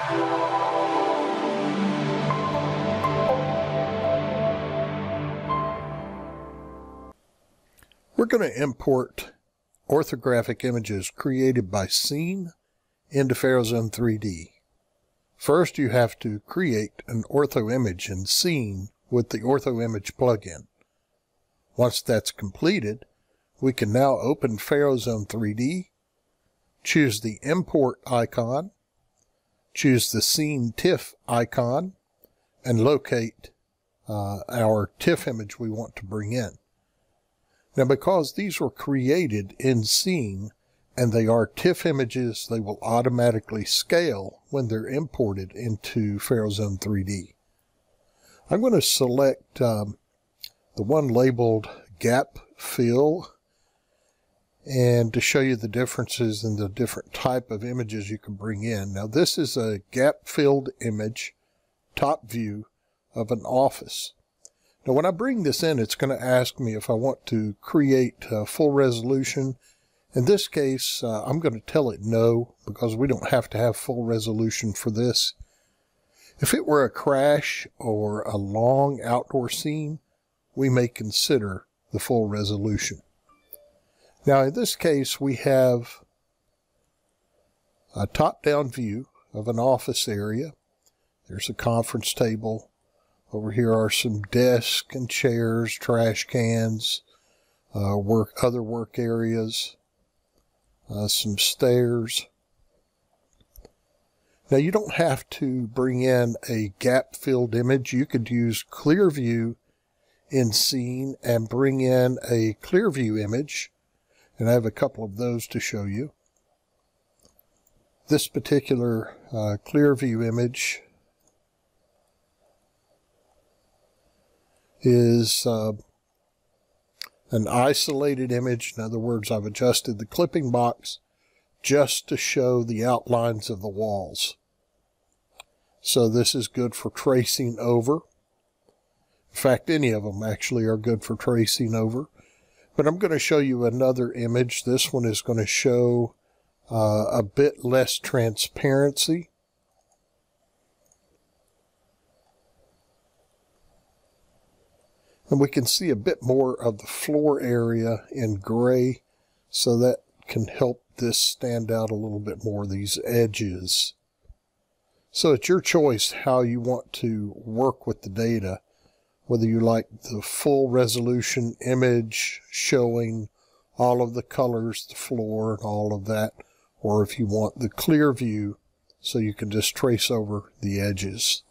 We're going to import orthographic images created by Scene into FARO Zone 3D. First, you have to create an ortho image in Scene with the ortho image plugin. Once that's completed, we can now open FARO Zone 3D, choose the import icon, choose the scene TIFF icon, and locate uh, our TIFF image we want to bring in. Now, because these were created in Scene and they are TIFF images, they will automatically scale when they're imported into FARO Zone 3D. I'm going to select um, the one labeled Gap Fill and to show you the differences in the different type of images you can bring in. Now, this is a gap-filled image, top view of an office. Now when I bring this in, it's going to ask me if I want to create full resolution. In this case, uh, I'm going to tell it no because we don't have to have full resolution for this. If it were a crash or a long outdoor scene, we may consider the full resolution. Now in this case, we have a top-down view of an office area. There's a conference table, over here are some desks and chairs, trash cans, uh, work other work areas, uh, some stairs. Now you don't have to bring in a gap filled image. You could use clear view in scene and bring in a clear view image. And I have a couple of those to show you. This particular uh, clear view image is uh, an isolated image. In other words, I've adjusted the clipping box just to show the outlines of the walls. So this is good for tracing over. In fact, any of them actually are good for tracing over. But I'm going to show you another image. This one is going to show uh, a bit less transparency. And we can see a bit more of the floor area in gray, so that can help this stand out a little bit more, these edges. So it's your choice how you want to work with the data, whether you like the full resolution image showing all of the colors, the floor, and all of that, or if you want the clear view so you can just trace over the edges.